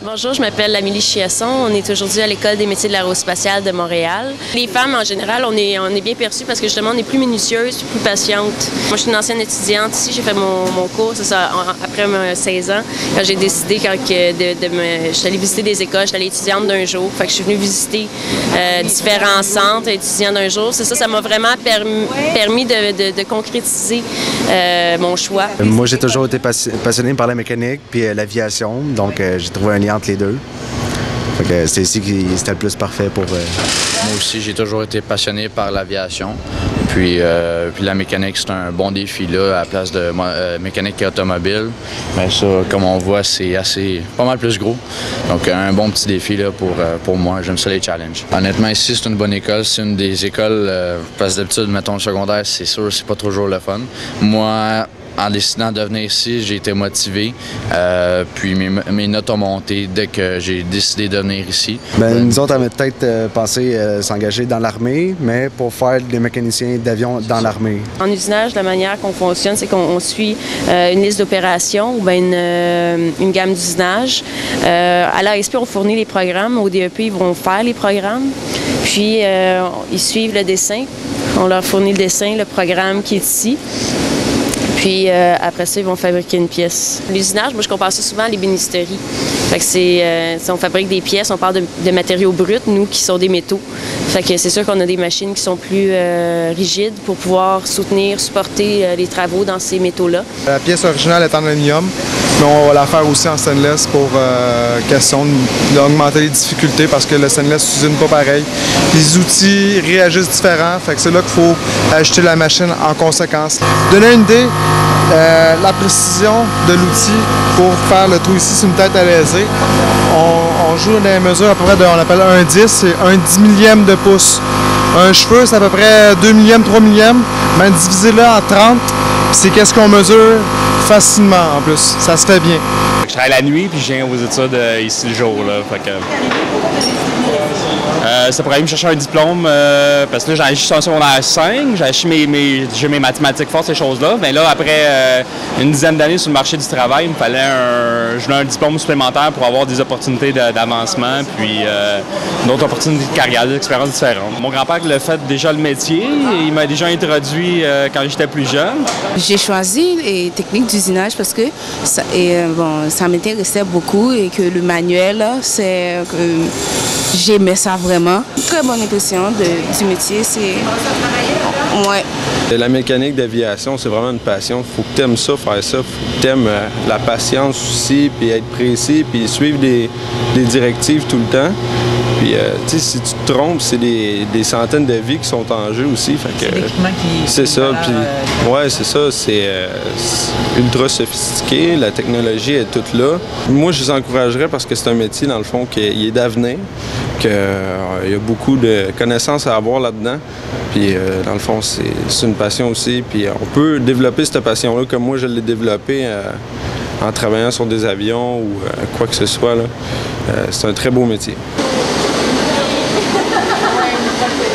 Bonjour, je m'appelle Amélie Chiasson. On est aujourd'hui à l'École des métiers de l'aérospatiale de Montréal. Les femmes, en général, on est, on est bien perçues parce que justement, on est plus minutieuse, plus patiente. Moi, je suis une ancienne étudiante ici. J'ai fait mon, mon cours, c'est ça, après mes 16 ans, quand j'ai décidé quand que de, de me... Je suis allée visiter des écoles, allée étudiante d'un jour. Fait que je suis venue visiter euh, différents centres étudiants d'un jour. C'est ça, ça m'a vraiment permis, de, de, concrétiser euh, mon choix. Moi, j'ai toujours été passionné par la mécanique puis euh, l'aviation, donc j'ai trouvé un lien entre les deux. C'est ici que c'était le plus parfait pour. Euh... Moi aussi, j'ai toujours été passionné par l'aviation. Puis, euh, puis la mécanique, c'est un bon défi là, à la place de euh, mécanique automobile. Mais ça, comme on voit, c'est assez pas mal plus gros. Donc un bon petit défi là, pour, euh, pour moi. J'aime ça les challenges. Honnêtement, ici, c'est une bonne école. C'est une des écoles, euh, parce d'habitude, mettons le secondaire, c'est sûr, c'est pas toujours le fun. Moi, en décidant de venir ici, j'ai été motivé. Euh, puis mes, mes, notes ont monté dès que j'ai décidé de venir ici. Bien, nous autres, on avait peut-être euh, pensé euh, s'engager dans l'armée, mais pour faire des mécaniciens d'avion dans l'armée. En usinage, la manière qu'on fonctionne, c'est qu'on suit euh, une liste d'opérations ou bien une, une, gamme d'usinage. à l'ASP, on fournit les programmes. Au DEP, ils vont faire les programmes. Puis, ils suivent le dessin. On leur fournit le dessin, le programme qui est ici. Puis euh, après ça, ils vont fabriquer une pièce. L'usinage, moi, je compare ça souvent à l'ébénisterie. Fait que c'est, euh, on fabrique des pièces, on parle de, de, matériaux bruts, nous, qui sont des métaux. Fait que c'est sûr qu'on a des machines qui sont plus euh, rigides pour pouvoir soutenir, supporter euh, les travaux dans ces métaux-là. La pièce originale est en aluminium, mais on va la faire aussi en stainless pour euh, question d'augmenter les difficultés parce que le stainless s'usine pas pareil. Les outils réagissent différents, fait que c'est là qu'il faut ajuster la machine en conséquence. Donner une idée, euh, la précision de l'outil pour faire le trou ici, c'est une tête à léser. On, on, joue les mesures à peu près de, on appelle un 10, c'est un 10 millième de pouce. Un cheveu, c'est à peu près 2 millièmes, 3 millièmes, mais divisé là en 30, c'est qu'est-ce qu'on mesure facilement en plus. Ça se fait bien. Je travaille la nuit puis je viens aux études euh, ici le jour. Là. Euh, ça pourrait aller me chercher un diplôme euh, parce que là, j'ai juste un secondaire 5, j'ai mes, mes, mes, mathématiques fortes, ces choses-là. Mais là, après euh, une dizaine d'années sur le marché du travail, il me fallait un, je voulais un diplôme supplémentaire pour avoir des opportunités d'avancement, puis euh, d'autres opportunités de carrière, des expériences différentes. Mon grand-père le fait déjà le métier, il m'a déjà introduit quand j'étais plus jeune. J'ai choisi les techniques d'usinage parce que ça, bon, ça m'intéressait beaucoup et que le manuel, c'est j'aimais ça vraiment. Très bonne impression du métier, c'est... Ouais. La mécanique d'aviation, c'est vraiment une passion. Il faut que tu aimes ça, faire ça. Il faut que tu aimes euh, la patience aussi, puis être précis, puis suivre des, des directives tout le temps. Puis, euh, tu sais, si tu te trompes, c'est des, des, centaines de vies qui sont en jeu aussi. C'est ça. Puis, ouais, c'est ça. C'est euh, ultra sophistiqué. La technologie est toute là. Moi, je les encouragerais parce que c'est un métier, dans le fond, qui est d'avenir, euh, il y a beaucoup de connaissances à avoir là-dedans. Puis euh, dans le fond, c'est une passion aussi. Puis euh, on peut développer cette passion-là comme moi je l'ai développée en travaillant sur des avions ou quoi que ce soit. c'est un très beau métier.